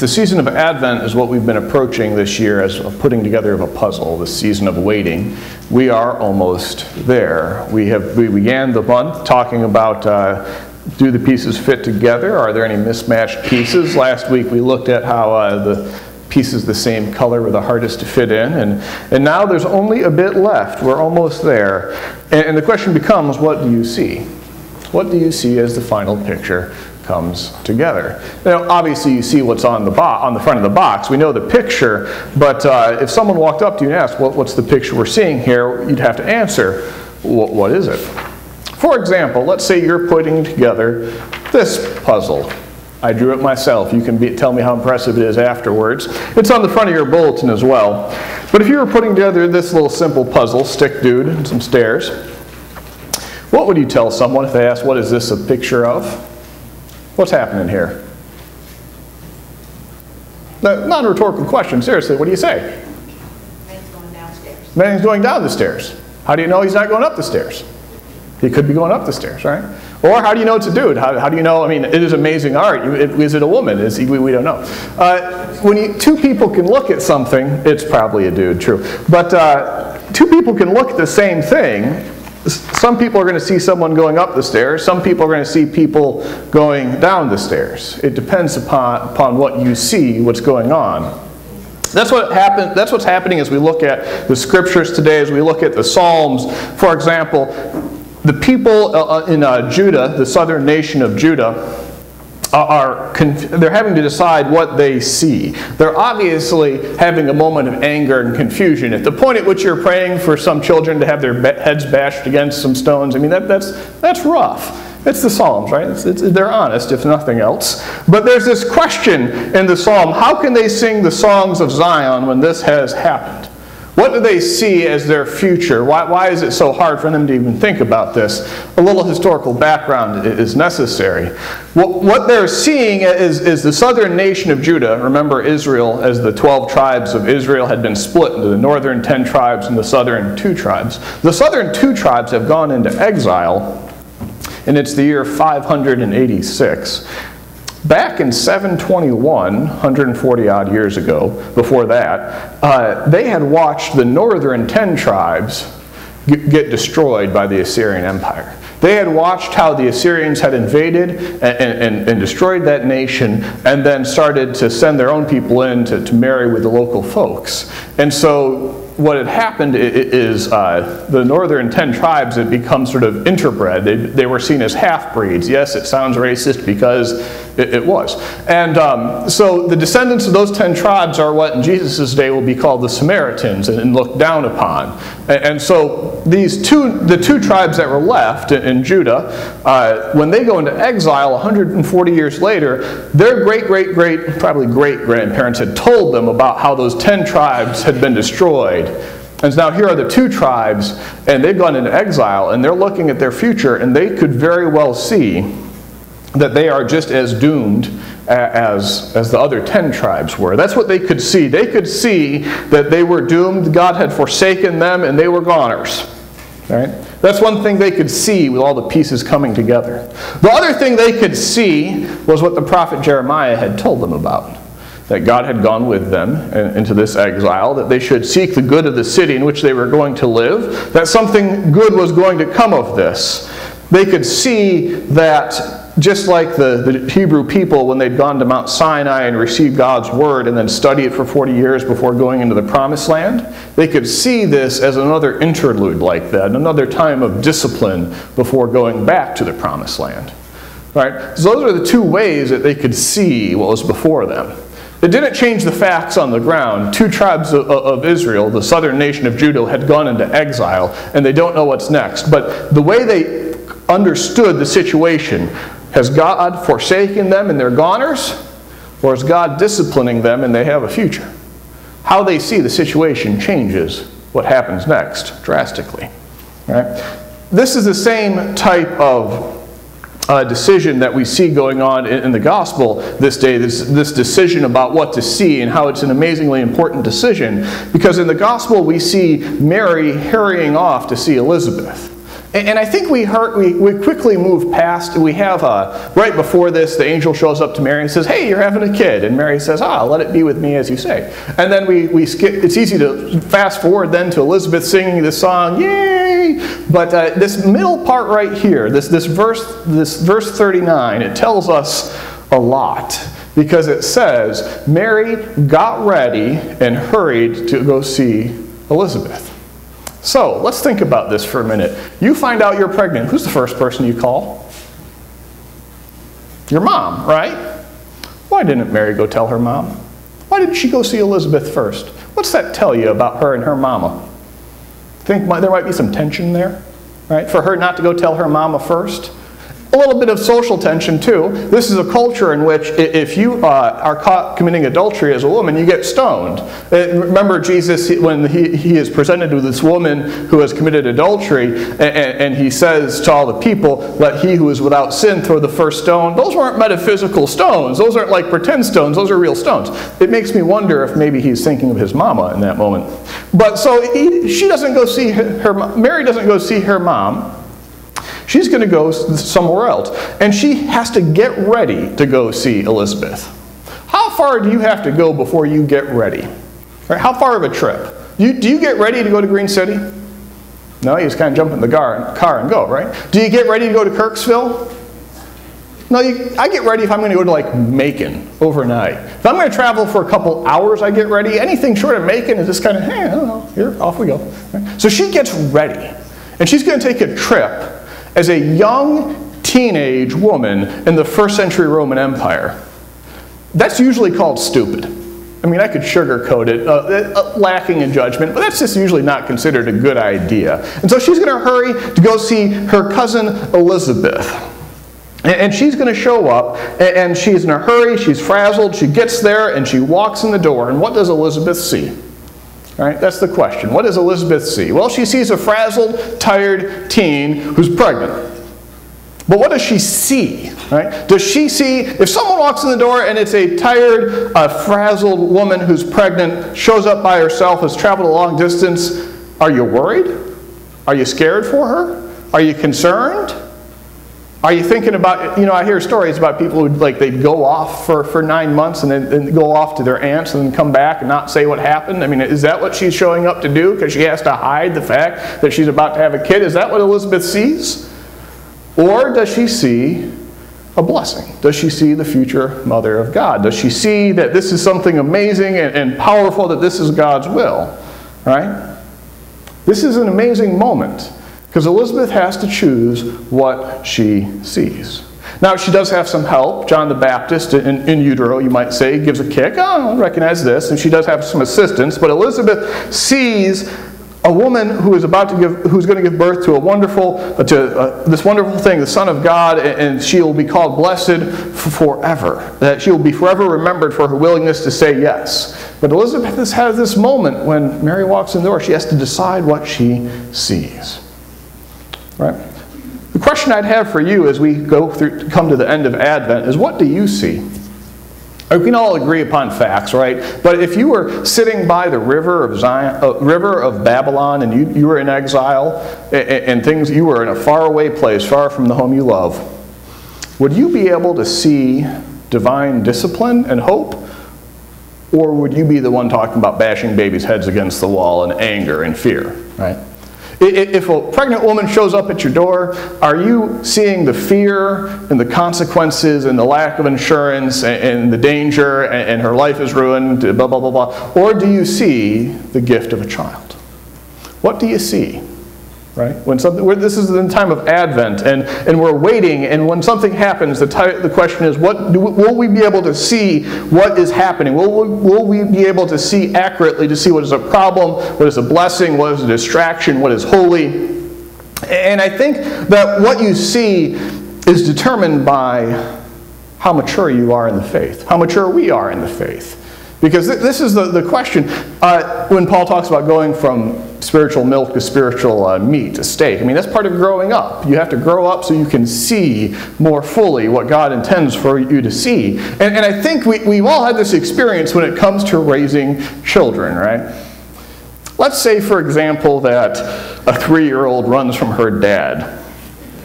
The season of Advent is what we've been approaching this year as a putting together of a puzzle, the season of waiting. We are almost there. We, have, we began the month talking about uh, do the pieces fit together? Are there any mismatched pieces? Last week we looked at how uh, the pieces the same color were the hardest to fit in. And, and now there's only a bit left. We're almost there. And, and the question becomes what do you see? What do you see as the final picture comes together? Now, obviously, you see what's on the, on the front of the box. We know the picture, but uh, if someone walked up to you and asked, well, What's the picture we're seeing here? you'd have to answer, What is it? For example, let's say you're putting together this puzzle. I drew it myself. You can be, tell me how impressive it is afterwards. It's on the front of your bulletin as well. But if you were putting together this little simple puzzle, stick dude and some stairs, what would you tell someone if they asked, What is this a picture of? What's happening here? Not a rhetorical question. Seriously, what do you say? Man's going downstairs. Man's going down the stairs. How do you know he's not going up the stairs? He could be going up the stairs, right? Or how do you know it's a dude? How, how do you know? I mean, it is amazing art. Is it a woman? Is he, we, we don't know. Uh, when you, two people can look at something, it's probably a dude, true. But uh, two people can look at the same thing. Some people are going to see someone going up the stairs. Some people are going to see people going down the stairs. It depends upon, upon what you see, what's going on. That's what happened, that's what's happening as we look at the scriptures today, as we look at the Psalms. For example, the people uh, uh, in uh, Judah, the southern nation of Judah, are they're having to decide what they see. They're obviously having a moment of anger and confusion. At the point at which you're praying for some children to have their heads bashed against some stones, I mean that, that's that's rough. It's the Psalms, right? It's, it's, they're honest, if nothing else. But there's this question in the Psalm how can they sing the songs of Zion when this has happened? What do they see as their future? Why, why is it so hard for them to even think about this? A little historical background is necessary. What, what they're seeing is, is the southern nation of Judah. Remember, Israel, as the 12 tribes of Israel had been split into the northern 10 tribes and the southern 2 tribes. The southern 2 tribes have gone into exile, and it's the year 586. Back in 721, 140 odd years ago, before that, uh, they had watched the northern 10 tribes get destroyed by the Assyrian Empire. They had watched how the Assyrians had invaded and, and, and, destroyed that nation and then started to send their own people in to, to marry with the local folks. And so what had happened is uh, the northern 10 tribes had become sort of interbred. They, they were seen as half breeds. Yes, it sounds racist because it, it was. And um, so the descendants of those 10 tribes are what in Jesus' day will be called the Samaritans and, and looked down upon. And, and, so these two, the two tribes that were left in, in Judah, uh, when they go into exile 140 years later, their great, great, great, probably great grandparents had told them about how those 10 tribes had been destroyed. And now here are the two tribes, and they've gone into exile, and they're looking at their future, and they could very well see that they are just as doomed as, as the other ten tribes were. That's what they could see. They could see that they were doomed, God had forsaken them, and they were goners. Right? That's one thing they could see with all the pieces coming together. The other thing they could see was what the prophet Jeremiah had told them about that God had gone with them into this exile, that they should seek the good of the city in which they were going to live, that something good was going to come of this. They could see that just like the, the Hebrew people when they'd gone to Mount Sinai and received God's word and then study it for 40 years before going into the promised land, they could see this as another interlude like that, another time of discipline before going back to the promised land. Right? So those are the two ways that they could see what was before them. It didn't change the facts on the ground. Two tribes of, of, Israel, the southern nation of Judah, had gone into exile, and they don't know what's next. But the way they understood the situation has God forsaken them and they're goners? Or is God disciplining them and they have a future? How they see the situation changes what happens next drastically. Right? This is the same type of uh, decision that we see going on in, in, the gospel this day, this, this decision about what to see and how it's an amazingly important decision. Because in the gospel, we see Mary hurrying off to see Elizabeth. And, I think we, heard, we, we quickly move past, we have, uh, right before this, the angel shows up to Mary and says, hey, you're having a kid. And Mary says, ah, let it be with me as you say. And then we, we skip, it's easy to fast forward then to Elizabeth singing this song, yay! But uh, this middle part right here, this, this, verse, this verse 39, it tells us a lot because it says Mary got ready and hurried to go see Elizabeth. So let's think about this for a minute. You find out you're pregnant. Who's the first person you call? Your mom, right? Why didn't Mary go tell her mom? Why didn't she go see Elizabeth first? What's that tell you about her and her mama? Think there might be some tension there, right? For her not to go tell her mama first? A little bit of social tension too. This is a culture in which if you uh, are caught committing adultery as a woman, you get stoned. Uh, remember Jesus, when he, he is presented with this woman who has committed adultery, and, and he says to all the people, let he who is without sin throw the first stone. Those weren't metaphysical stones. Those aren't like pretend stones. Those are real stones. It makes me wonder if maybe he's thinking of his mama in that moment. But so he, she doesn't go see her, her, Mary doesn't go see her mom. She's going to go somewhere else. And she has to get ready to go see Elizabeth. How far do you have to go before you get ready? Right, how far of a trip? You, do you get ready to go to Green City? No, you just kind of jump in the car, car and go, right? Do you get ready to go to Kirksville? No, you, I get ready if I'm going to go to like Macon overnight. If I'm going to travel for a couple hours, I get ready. Anything short of Macon is just kind of, hey, I don't know, here, off we go. Right? So she gets ready. And she's going to take a trip as a young teenage woman in the first century Roman Empire. That's usually called stupid. I mean, I could sugarcoat it, uh, uh, lacking in judgment, but that's just usually not considered a good idea. And so she's going to hurry to go see her cousin Elizabeth. And, she's going to show up, and she's in a hurry, she's frazzled, she gets there, and she walks in the door. And what does Elizabeth see? Right? That's the question. What does Elizabeth see? Well, she sees a frazzled, tired teen who's pregnant. But what does she see? Right? Does she see, if someone walks in the door and it's a tired, uh, frazzled woman who's pregnant, shows up by herself, has traveled a long distance, are you worried? Are you scared for her? Are you concerned? Are you thinking about, you know, I hear stories about people who, like, they'd go off for, for nine months and then, then go off to their aunts and then come back and not say what happened? I mean, is that what she's showing up to do because she has to hide the fact that she's about to have a kid? Is that what Elizabeth sees? Or does she see a blessing? Does she see the future mother of God? Does she see that this is something amazing and, and powerful, that this is God's will? Right? This is an amazing moment. Because Elizabeth has to choose what she sees. Now, she does have some help. John the Baptist, in, in utero, you might say, gives a kick. Oh, I recognize this. And she does have some assistance. But Elizabeth sees a woman who is about to give, who's going to give birth to a wonderful, uh, to uh, this wonderful thing, the Son of God, and, and she will be called blessed forever. That she will be forever remembered for her willingness to say yes. But Elizabeth has this moment when Mary walks in the door. She has to decide what she sees. Right? The question I'd have for you as we go through, come to the end of Advent is what do you see? We can all agree upon facts, right? But if you were sitting by the river of Zion, uh, river of Babylon, and you, you were in exile, and, and things, you were in a faraway place, far from the home you love, would you be able to see divine discipline and hope? Or would you be the one talking about bashing babies' heads against the wall in anger and fear, right? If a pregnant woman shows up at your door, are you seeing the fear and the consequences and the lack of insurance and, the danger and, her life is ruined, blah, blah, blah, blah? Or do you see the gift of a child? What do you see? Right? When something, this is the time of Advent, and, and we're waiting, and when something happens, the, the question is, what do, will we be able to see what is happening? Will we, will we be able to see accurately to see what is a problem, what is a blessing, what is a distraction, what is holy? And I think that what you see is determined by how mature you are in the faith, how mature we are in the faith. Because th this is the, the question uh, when Paul talks about going from spiritual milk to spiritual uh, meat, to steak. I mean, that's part of growing up. You have to grow up so you can see more fully what God intends for you to see. And, and I think we, we've all had this experience when it comes to raising children, right? Let's say, for example, that a three year old runs from her dad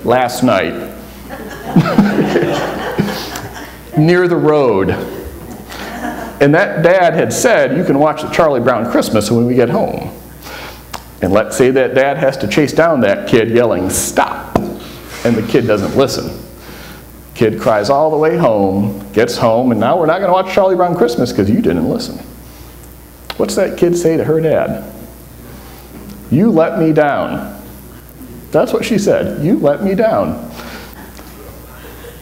last night near the road. And that dad had said, You can watch the Charlie Brown Christmas when we get home. And let's say that dad has to chase down that kid yelling, Stop! And the kid doesn't listen. Kid cries all the way home, gets home, and now we're not going to watch Charlie Brown Christmas because you didn't listen. What's that kid say to her dad? You let me down. That's what she said. You let me down.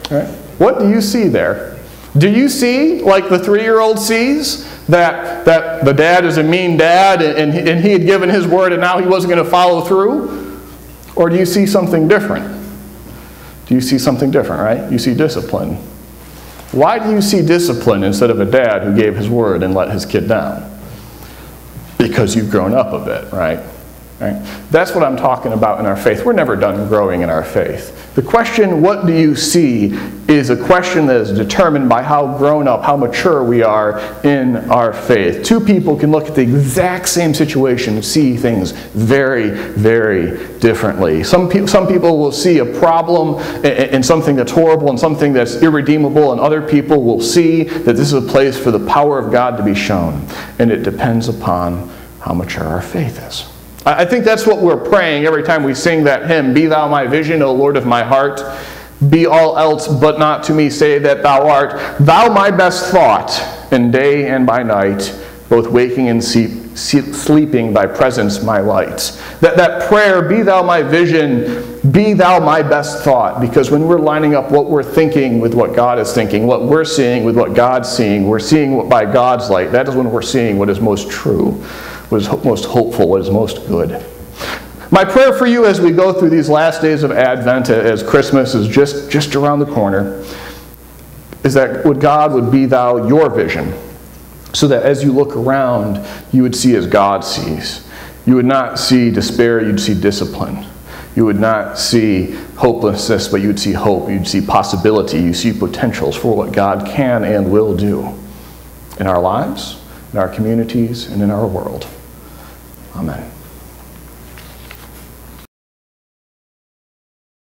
All right. What do you see there? Do you see, like the three year old sees, that, that the dad is a mean dad and, and he had given his word and now he wasn't going to follow through? Or do you see something different? Do you see something different, right? You see discipline. Why do you see discipline instead of a dad who gave his word and let his kid down? Because you've grown up a bit, right? Right? That's what I'm talking about in our faith. We're never done growing in our faith. The question, what do you see, is a question that is determined by how grown up, how mature we are in our faith. Two people can look at the exact same situation and see things very, very differently. Some, pe- some people will see a problem and something that's horrible and something that's irredeemable, and other people will see that this is a place for the power of God to be shown. And it depends upon how mature our faith is. I think that's what we're praying every time we sing that hymn Be thou my vision, O Lord of my heart. Be all else but not to me, say that thou art. Thou my best thought, in day and by night, both waking and sleeping, thy presence my light. That, that prayer, be thou my vision, be thou my best thought, because when we're lining up what we're thinking with what God is thinking, what we're seeing with what God's seeing, we're seeing by God's light. That is when we're seeing what is most true what is most hopeful, what is most good. My prayer for you as we go through these last days of Advent, uh, as Christmas is just, just around the corner, is that would God would be thou your vision, so that as you look around, you would see as God sees. You would not see despair, you'd see discipline. You would not see hopelessness, but you'd see hope. You'd see possibility. You see potentials for what God can and will do in our lives, in our communities, and in our world. Amen.